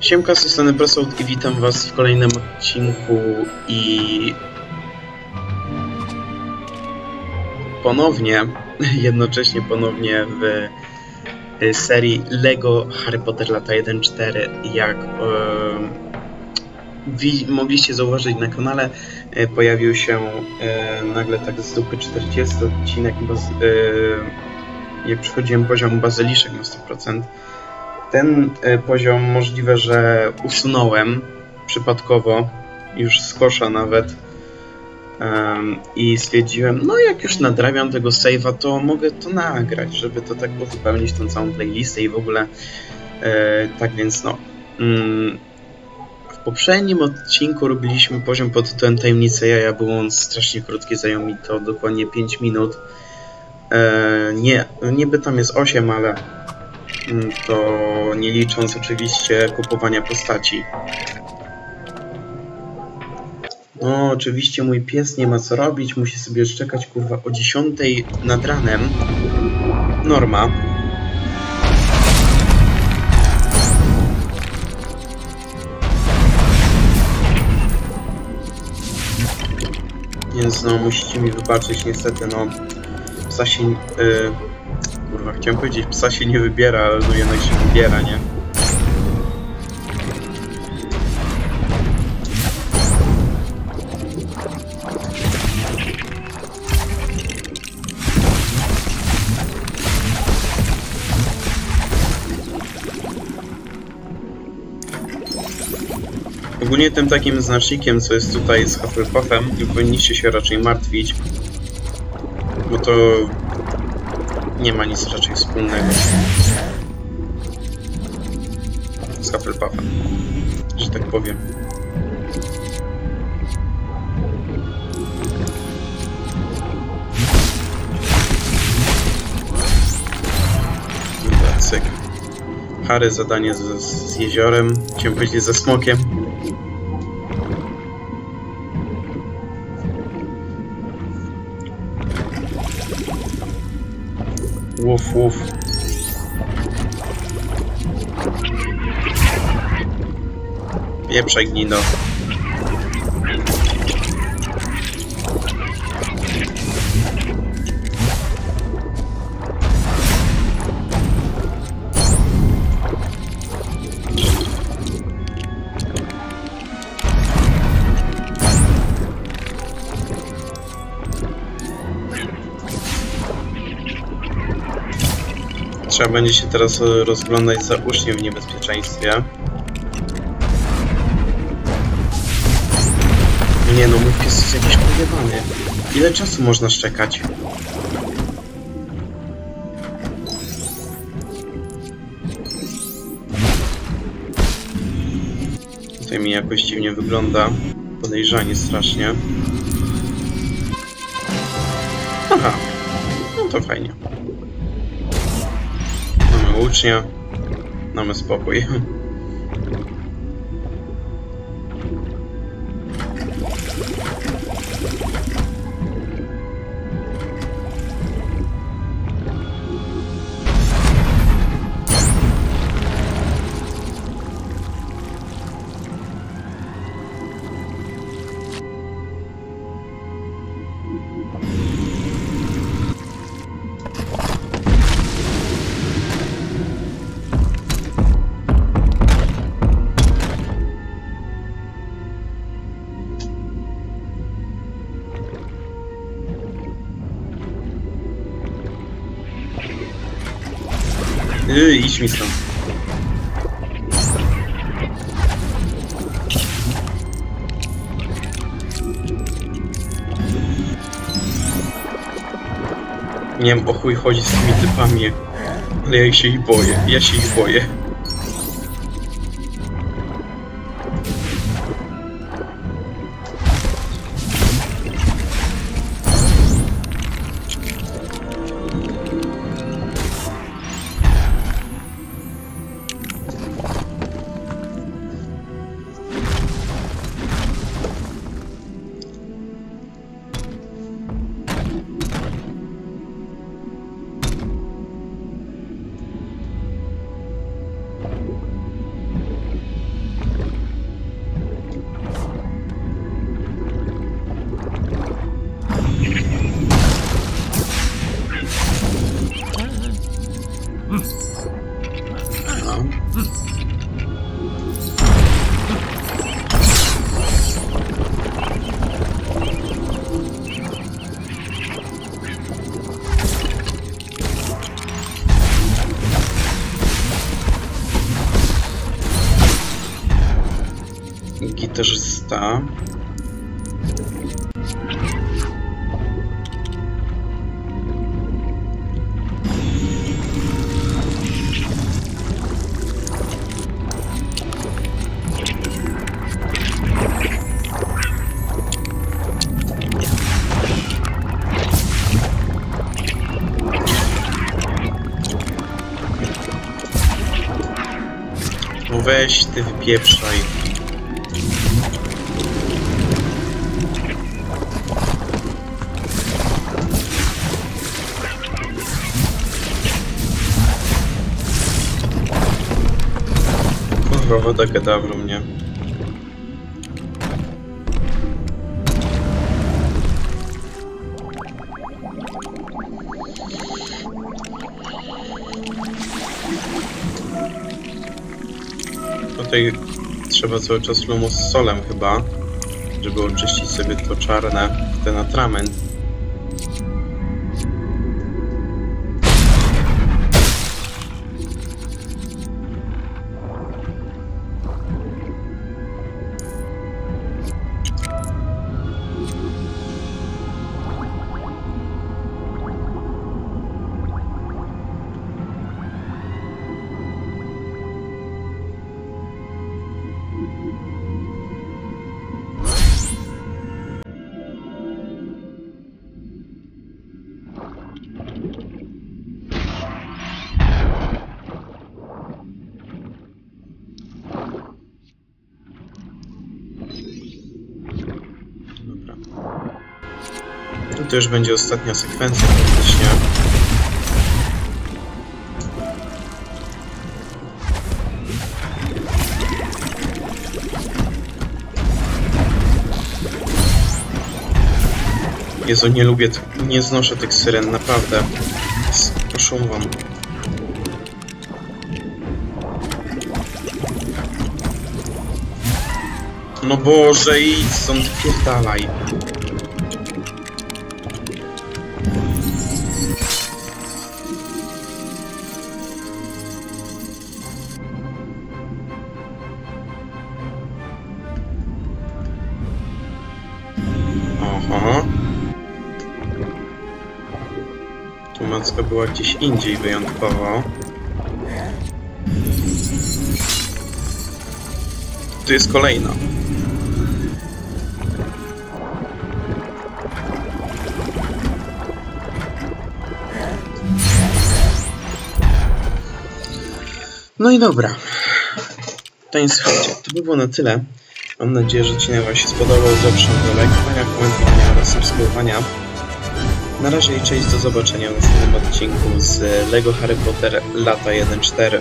Siemka, z tej strony Brasout i witam was w kolejnym odcinku i ponownie, jednocześnie ponownie w y, serii LEGO Harry Potter lata 1.4 jak wi- mogliście zauważyć na kanale e, pojawił się e, nagle tak z dupy 40 odcinek baz, e, jak przychodziłem poziom bazyliszek na 100% ten e, poziom możliwe, że usunąłem przypadkowo, już z kosza nawet. Em, I stwierdziłem, no jak już nadrabiam tego save'a, to mogę to nagrać, żeby to tak uzupełnić tą całą playlistę i w ogóle e, tak więc no. Mm, w poprzednim odcinku robiliśmy poziom pod tytułem Tajemnice Jaja, był on strasznie krótki, zajął mi to dokładnie 5 minut. E, nie, niby tam jest 8, ale to nie licząc oczywiście kupowania postaci. No, oczywiście mój pies nie ma co robić, musi sobie czekać kurwa o 10 nad ranem. Norma. Więc no, musicie mi wybaczyć, niestety, no, psa. Yy, kurwa, chciałem powiedzieć, psa się nie wybiera, ale no jednak się wybiera, nie? Ogólnie tym takim znacznikiem, co jest tutaj z Hufflepuffem, nie powinniście się raczej martwić, bo to nie ma nic raczej wspólnego z Hufflepuffem, że tak powiem. Cyk. Harry zadanie z, z jeziorem, chciałem powiedzieć ze smokiem. Łuf, łuf. Pieprzaj gnino. Trzeba będzie się teraz e, rozglądać za uczniem w niebezpieczeństwie. Nie no, mój pies jest jakiś pojebany. Ile czasu można szczekać? Tutaj mi jakoś dziwnie wygląda. Podejrzanie strasznie. Aha. No to fajnie. Mamy ucznia. Mamy spokój. Yy, idź mi stąd. Nie wiem o chuj chodzi z tymi typami, ale ja się ich boję, ja się ich boję. No weź ty wypieprzaj. Woda gadawru mnie. Tutaj trzeba cały czas lumus z solem chyba, żeby oczyścić sobie to czarne, ten atrament. To już będzie ostatnia sekwencja praktycznie. Jezu, nie lubię, nie znoszę tych syren, naprawdę. Proszę wam. No Boże, idź stąd, pierdalaj. Oho. Tu macka była gdzieś indziej wyjątkowo. Tu jest kolejna. No i dobra. To nic, słuchajcie, to by było na tyle. Mam nadzieję, że odcinek Wam się spodobał. Zapraszam do lajkowania, komentowania oraz subskrybowania. Na razie i cześć, do zobaczenia w następnym odcinku z LEGO Harry Potter lata 1.4.